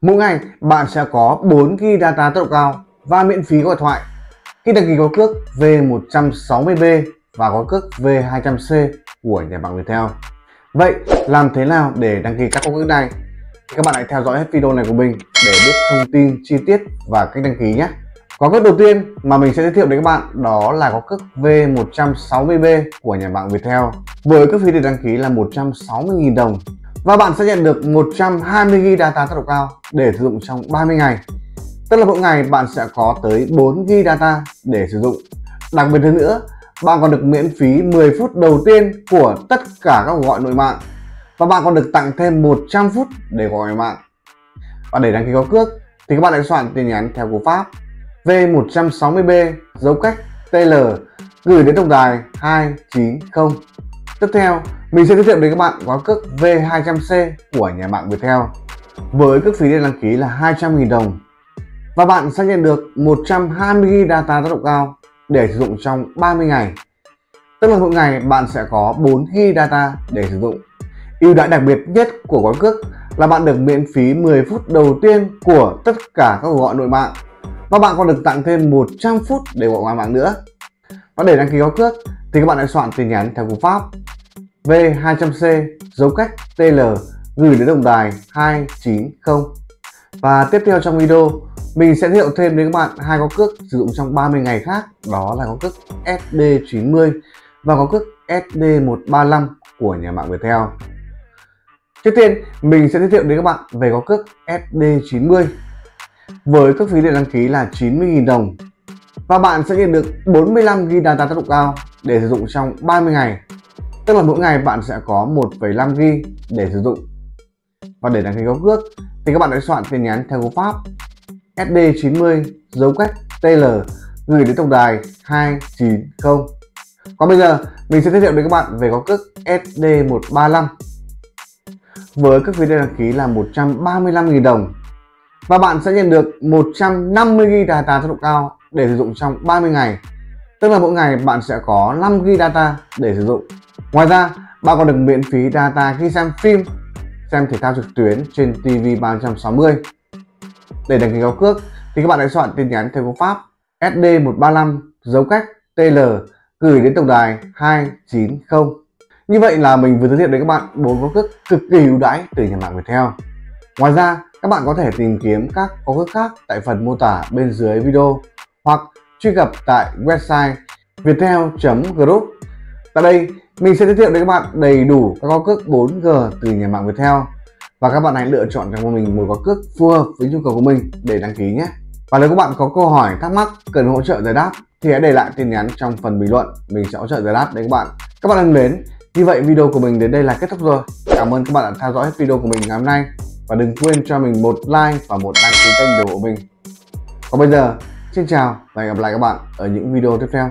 Mỗi ngày, bạn sẽ có 4 GB data tốc độ cao và miễn phí gọi thoại khi đăng ký gói cước V160B và gói cước V200C của nhà mạng Viettel. Vậy, làm thế nào để đăng ký các gói cước này? Các bạn hãy theo dõi hết video này của mình để biết thông tin chi tiết và cách đăng ký nhé. Gói cước đầu tiên mà mình sẽ giới thiệu đến các bạn đó là gói cước V160B của nhà mạng Viettel. Với cước phí để đăng ký là 160.000 đồng và bạn sẽ nhận được 120GB data tốc độ cao để sử dụng trong 30 ngày. Tức là mỗi ngày bạn sẽ có tới 4GB data để sử dụng. Đặc biệt hơn nữa, bạn còn được miễn phí 10 phút đầu tiên của tất cả các gọi nội mạng và bạn còn được tặng thêm 100 phút để gọi nội mạng. Và để đăng ký gói cước thì các bạn hãy soạn tin nhắn theo cú pháp V160B dấu cách TL gửi đến tổng đài 290. Tiếp theo, mình sẽ giới thiệu đến các bạn gói cước V200C của nhà mạng Viettel. Với cước phí để đăng ký là 200.000 đồng và bạn sẽ nhận được 120GB data tốc độ cao để sử dụng trong 30 ngày. Tức là mỗi ngày bạn sẽ có 4GB data để sử dụng. Ưu đãi đặc biệt nhất của gói cước là bạn được miễn phí 10 phút đầu tiên của tất cả các cuộc gọi nội mạng và bạn còn được tặng thêm 100 phút để gọi ngoài mạng nữa. Và để đăng ký gói cước thì các bạn hãy soạn tin nhắn theo cú pháp V200C dấu cách TL gửi đến tổng đài 290. Và tiếp theo trong video, mình sẽ giới thiệu thêm đến các bạn hai gói cước sử dụng trong 30 ngày khác, đó là gói cước SD90 và gói cước SD135 của nhà mạng Viettel. Trước tiên, mình sẽ giới thiệu đến các bạn về gói cước SD90 với cước phí để đăng ký là 90.000 đồng và bạn sẽ nhận được 45GB data tốc độ cao để sử dụng trong 30 ngày tức là mỗi ngày bạn sẽ có 1,5GB để sử dụng. Và để đăng ký góp cước thì các bạn hãy soạn tin nhắn theo cú pháp SD90 dấu cách TL gửi đến tổng đài 290 còn bây giờ mình sẽ giới thiệu đến các bạn về gói cước SD135 với các phí đăng ký là 135.000 đồng. Và bạn sẽ nhận được 150GB data tốc độ cao để sử dụng trong 30 ngày. Tức là mỗi ngày bạn sẽ có 5GB data để sử dụng ngoài ra, bạn còn được miễn phí data khi xem phim, xem thể thao trực tuyến trên TV 360 để đăng ký góp cước, thì các bạn hãy soạn tin nhắn theo cú pháp SD135 dấu cách TL gửi đến tổng đài 290 như vậy là mình vừa giới thiệu đến các bạn bốn gói cước cực kỳ ưu đãi từ nhà mạng Viettel. Ngoài ra, các bạn có thể tìm kiếm các gói cước khác tại phần mô tả bên dưới video hoặc truy cập tại website viettel.group. Tại đây, mình sẽ giới thiệu đến các bạn đầy đủ các gói cước 4G từ nhà mạng Viettel và các bạn hãy lựa chọn cho mình một gói cước phù hợp với nhu cầu của mình để đăng ký nhé. Và nếu các bạn có câu hỏi thắc mắc cần hỗ trợ giải đáp thì hãy để lại tin nhắn trong phần bình luận, mình sẽ hỗ trợ giải đáp đến các bạn. Các bạn thân mến, như vậy video của mình đến đây là kết thúc rồi. Cảm ơn các bạn đã theo dõi hết video của mình ngày hôm nay và đừng quên cho mình một like và một đăng ký kênh để ủng hộ mình. Còn bây giờ Xin chào và hẹn gặp lại các bạn ở những video tiếp theo.